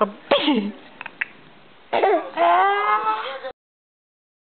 a bee